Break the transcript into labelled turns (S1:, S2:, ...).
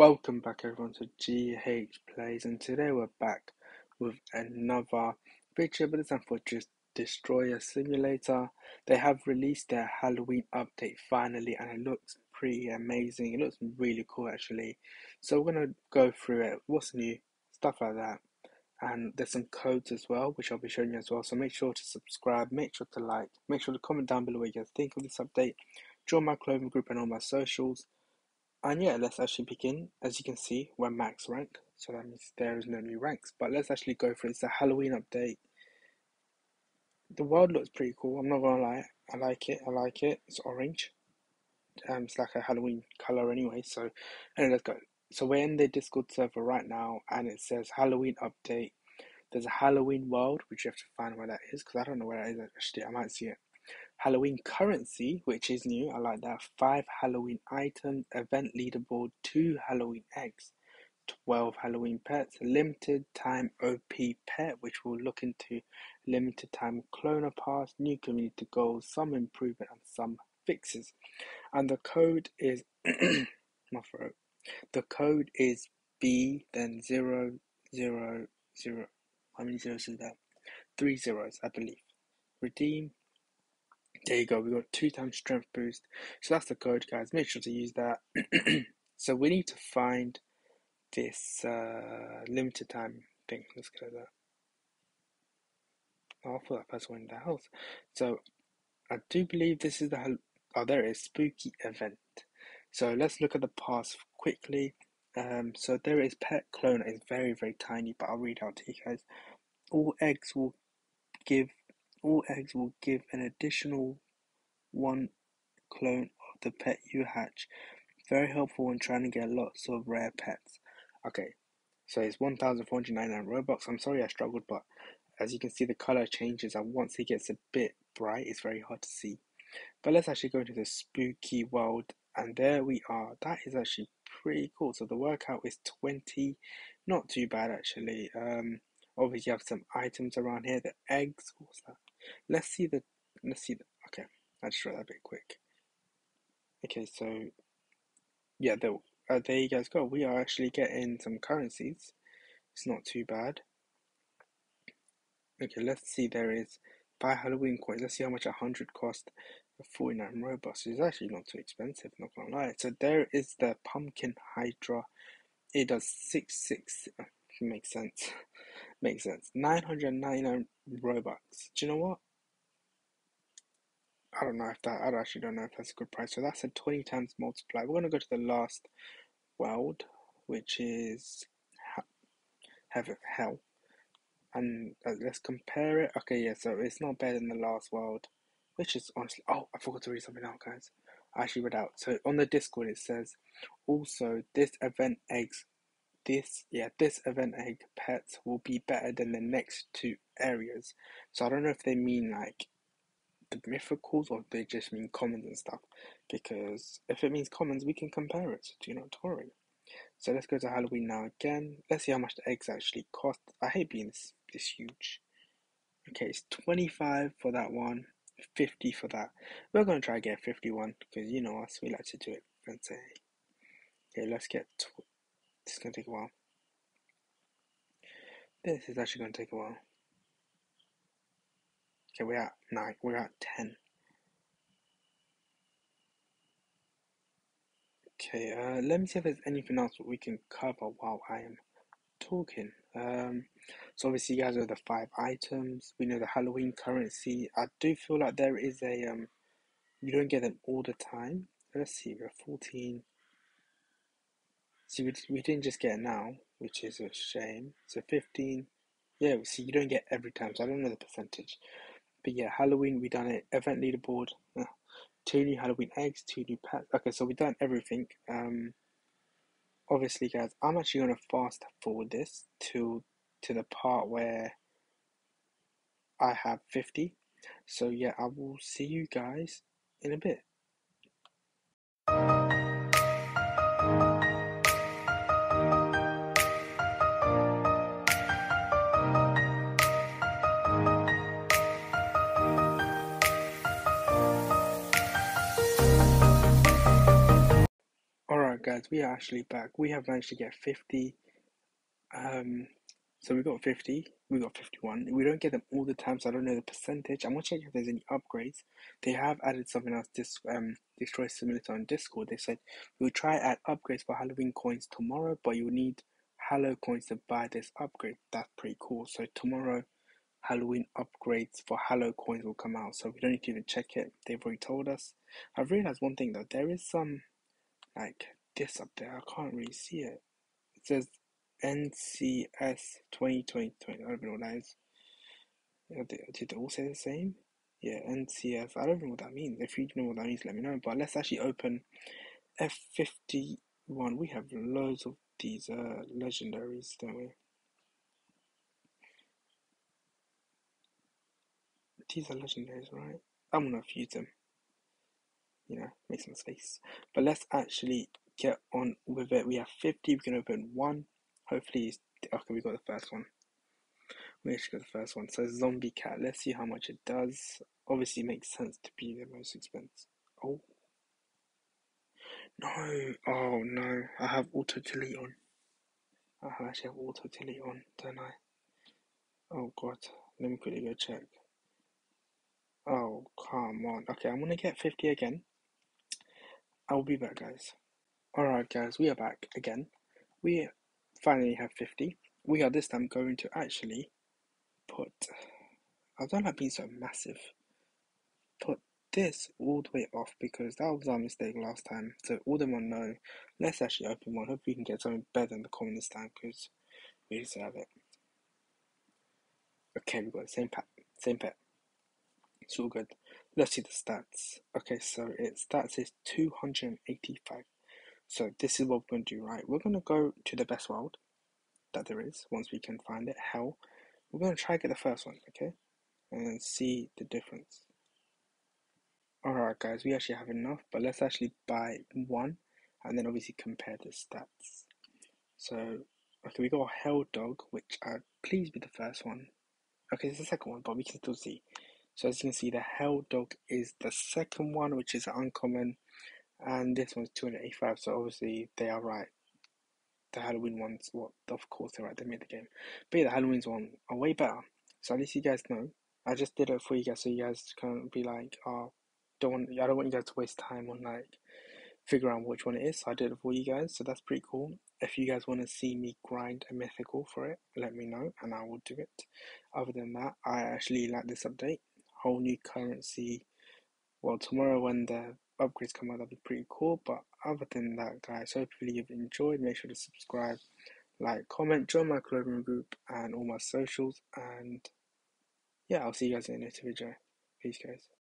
S1: Welcome back everyone to GH Plays and today we're back with another feature but this time for just Destroyer Simulator. They have released their Halloween update finally and it looks pretty amazing. It looks really cool actually. So we're gonna go through it, what's new, stuff like that. And there's some codes as well, which I'll be showing you as well. So make sure to subscribe, make sure to like, make sure to comment down below what you guys think of this update. Join my clothing group and all my socials and yeah, let's actually begin. As you can see, we're max rank, so that means there is no new ranks. But let's actually go for it. It's a Halloween update. The world looks pretty cool. I'm not gonna lie. I like it. I like it. It's orange. Um, it's like a Halloween color anyway. So, anyway, let's go. So we're in the Discord server right now, and it says Halloween update. There's a Halloween world, which you have to find where that is, because I don't know where that is actually. I might see it. Halloween currency, which is new. I like that. Five Halloween items, event leaderboard, two Halloween eggs, 12 Halloween pets, limited time OP pet, which we'll look into, limited time cloner pass, new community goals, some improvement and some fixes. And the code is my throat. The code is B then zero zero zero. How many zeros is that? Three zeros, I believe. Redeem there you go. We got two times strength boost. So that's the code, guys. Make sure to use that. so we need to find this uh, limited time thing. Let's go that. Oh, I thought that person went in the house. So I do believe this is the oh there it is spooky event. So let's look at the pass quickly. Um, so there is pet clone. It's very very tiny, but I'll read out to you guys. All eggs will give all eggs will give an additional one clone of the pet you hatch. Very helpful when trying to get lots of rare pets. Okay, so it's 1,499 Robux. I'm sorry I struggled, but as you can see, the color changes, and once it gets a bit bright, it's very hard to see. But let's actually go into the spooky world, and there we are. That is actually pretty cool. So the workout is 20, not too bad actually. Um, obviously you have some items around here. The eggs, what's that? Let's see the, let's see the, okay, I just wrote that a bit quick. Okay, so, yeah, there, uh, there you guys go. We are actually getting some currencies. It's not too bad. Okay, let's see, there is, buy Halloween coins. Let's see how much a 100 cost. 49 Robux is actually not too expensive, not gonna lie. So there is the Pumpkin Hydra. It does 6 6. Uh, makes sense. Makes sense. 999 Robux. Do you know what? I don't know if that, I actually don't know if that's a good price. So that's a 20 times multiply. We're going to go to the last world, which is Heaven, Hell. And uh, let's compare it. Okay, yeah, so it's not better than the last world, which is honestly. Oh, I forgot to read something out, guys. I actually read out. So on the Discord, it says also this event eggs this yeah this event egg pets will be better than the next two areas. So i don't know if they mean like the mythicals or they just mean commons and stuff because if it means commons we can compare it you not worry so let's go to halloween now again. Let's see how much the eggs actually cost. I hate being this this huge. Okay it's 25 for that one 50 for that. We're going to try to get 51 because you know us we like to do it fancy. Okay let's get this is going to take a while. This is actually going to take a while. Okay, we're at 9. We're at 10. Okay, uh, let me see if there's anything else we can cover while I am talking. Um, so obviously you guys know the five items. We know the Halloween currency. I do feel like there is a um, you don't get them all the time. Let's see, we're 14. See, we, we didn't just get now, which is a shame. So 15, yeah, see, you don't get every time, so I don't know the percentage. But yeah, Halloween, we done it. Event leaderboard, uh, two new Halloween eggs, two new pets. Okay, so we done everything. Um, obviously, guys, I'm actually gonna fast forward this to to the part where I have 50. So yeah, I will see you guys in a bit. We are actually back. We have managed to get 50. Um, so we got 50, we got 51. We don't get them all the time, so I don't know the percentage. I'm gonna check if there's any upgrades. They have added something else, this um, Destroy Simulator on Discord. They said we'll try add upgrades for Halloween coins tomorrow, but you'll need Hallow coins to buy this upgrade. That's pretty cool. So tomorrow, Halloween upgrades for Hallow coins will come out. So we don't need to even check it. They've already told us. I've realized one thing though. There is some like this up there. I can't really see it. It says NCS 2020. I don't know what that is. Did they all say the same? Yeah, NCS. I don't know what that means. If you know what that means, let me know. But let's actually open F51. We have loads of these uh, legendaries, don't we? These are legendaries, right? I'm gonna use them. You know, make some space. But let's actually get on with it. We have 50. We can open one. Hopefully, okay, we got the first one. We actually got the first one. So zombie cat. Let's see how much it does. Obviously, makes sense to be the most expensive. Oh. No. Oh no. I have auto delete on. I actually have auto delete on, don't I? Oh god. Let me quickly go check. Oh, come on. Okay, I'm gonna get 50 again. I'll be back, guys. Alright, guys, we are back again. We finally have 50. We are this time going to actually put. I don't like being so massive. Put this all the way off because that was our mistake last time. So, all the one know. Let's actually open one. Hope we can get something better than the common this time because we deserve it. Okay, we got the same pet. Same pet. It's all good. Let's see the stats. Okay, so its stats is 285. So this is what we're going to do, right? We're going to go to the best world that there is once we can find it. Hell, we're going to try to get the first one, okay? And then see the difference. Alright, guys, we actually have enough, but let's actually buy one and then obviously compare the stats. So, okay, we got a Hell Dog, which uh, please be the first one. Okay, it's the second one, but we can still see. So as you can see, the Hell Dog is the second one, which is uncommon, and this one's 285. So obviously they are right. The Halloween ones, well, of course they're right. They made the game, but yeah, the Halloween's one are way better. So at least you guys know. I just did it for you guys, so you guys can be like, oh, don't want, I don't want you guys to waste time on like figure out which one it is. So I did it for you guys, so that's pretty cool. If you guys want to see me grind a mythical for it, let me know and I will do it. Other than that, I actually like this update whole new currency. Well, tomorrow when the upgrades come out, that'll be pretty cool. But other than that, guys, hopefully you've enjoyed. Make sure to subscribe, like, comment, join my clothing group and all my socials. And yeah, I'll see you guys in the next video. Peace, guys.